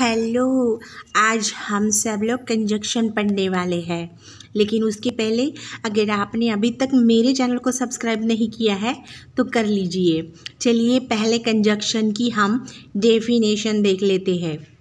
Hello, आज हम सब लोग कंजक्शन पढ़ने वाले हैं। लेकिन उसके पहले, अगर आपने अभी तक मेरे चैनल को सब्सक्राइब नहीं किया है तो कर लीजिए। चलिए, पहले कंजक्शन की हम डेफिनेशन देख लेते हैं।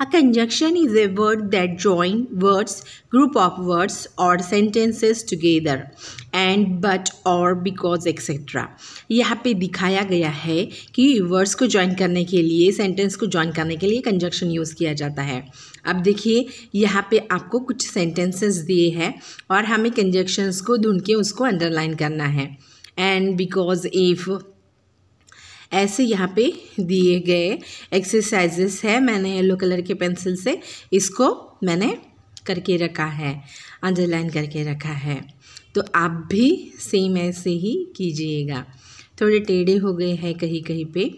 A conjunction is a word that join words, group of words or sentences together and but or because etc. यहाँ पे दिखाया गया है कि वर्ड्स को ज्वाइन करने के लिए सेंटेंस को ज्वाइन करने के लिए कंजक्शन यूज़ किया जाता है अब देखिए यहाँ पे आपको कुछ सेंटेंसेस दिए हैं और हमें कंजक्शंस को ढूंढ के उसको अंडरलाइन करना है एंड बिकॉज़ इफ़ ऐसे यहाँ पे दिए गए एक्सरसाइजेस है। मैंने येलो कलर के पेंसिल से इसको मैंने करके रखा है अंडरलाइन करके रखा है। तो आप भी सेम ऐसे ही कीजिएगा। थोड़े टेढ़े हो गए हैं कहीं कहीं पे।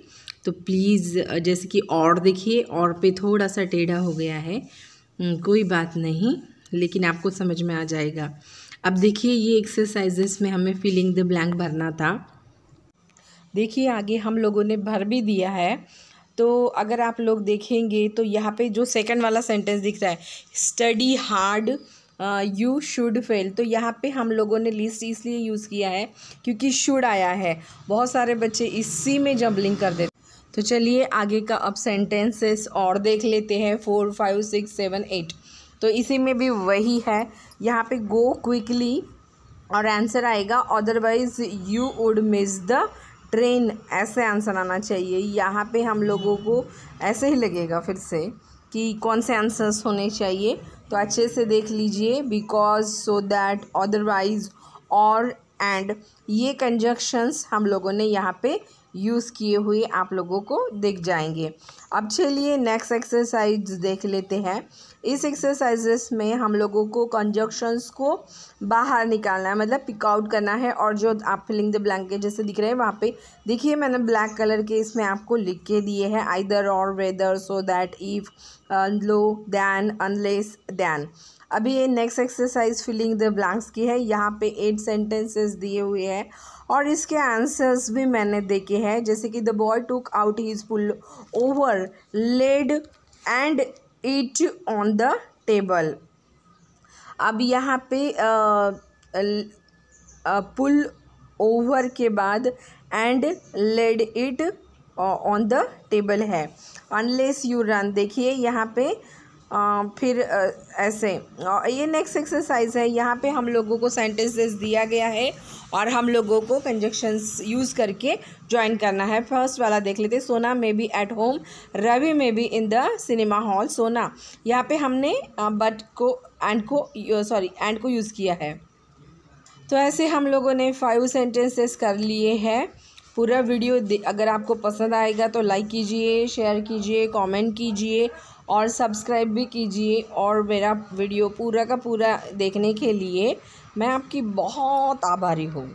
तो प्लीज़ जैसे कि और देखिए, और पे थोड़ा सा टेढ़ा हो गया है। कोई बात नहीं, लेकिन आपको समझ में आ जाएगा। अब देखिए, ये एक्सरसाइजेस में हमें फिलिंग द ब्लैंक भरना था। देखिए, आगे हम लोगों ने भर भी दिया है। तो अगर आप लोग देखेंगे तो यहाँ पे जो सेकंड वाला सेंटेंस दिख रहा है study hard you should fail तो यहाँ पे हम लोगों ने लिस्ट इसलिए यूज़ किया है, क्योंकि शुड आया है। बहुत सारे बच्चे इसी में जम्बलिंग कर देते तो चलिए, आगे का अब सेंटेंसेस और देख लेते हैं four five six seven eight तो इसी में भी वही है। यहाँ पे गो क्विकली और आंसर आएगा otherwise you would miss the train ऐसे आंसर आना चाहिए। यहाँ पे हम लोगों को ऐसे ही लगेगा फिर से कि कौन से आंसर्स होने चाहिए। तो अच्छे से देख लीजिए बिकॉज़ सो दैट अदरवाइज़ और एंड ये कंजक्शंस हम लोगों ने यहाँ पे यूज़ किए हुए आप लोगों को दिख जाएँगे। अब चलिए नेक्स्ट एक्सरसाइज देख लेते हैं। इस एक्सरसाइजेस में हम लोगों को कंजक्शंस को बाहर निकालना है मतलब पिक आउट करना है और जो आप फिलिंग द ब्लैंक जैसे दिख रहे हैं, वहाँ पे देखिए मैंने ब्लैक कलर के इसमें आपको लिख के दिए हैं आइदर और वेदर सो दैट इफ़ लो दैन अनलेस दैन अभी ये next exercise filling the blanks की है। यहाँ पे एट सेंटेंसेस दिए हुए हैं। और इसके आंसर्स भी मैंने देखे हैं, जैसे कि the boy took out his pullover laid and it on the table अब यहाँ पे पुल ओवर के बाद and laid it on the table है। अनलेस यू रन देखिए, यहाँ पे आ, फिर आ, ऐसे। ये नेक्स्ट एक्सरसाइज है। यहाँ पे हम लोगों को सेंटेंसेस दिया गया है और हम लोगों को कंजक्शंस यूज़ करके ज्वाइन करना है। फ़र्स्ट वाला देख लेते सोना में B at home Ravi may be in the cinema hall सोना यहाँ पे हमने बट को एंड को सॉरी एंड को यूज़ किया है। तो ऐसे हम लोगों ने फाइव सेंटेंसेस कर लिए हैं। पूरा वीडियो अगर आपको पसंद आएगा तो लाइक कीजिए शेयर कीजिए कमेंट कीजिए और सब्सक्राइब भी कीजिए और मेरा वीडियो पूरा का पूरा देखने के लिए मैं आपकी बहुत आभारी हूँ।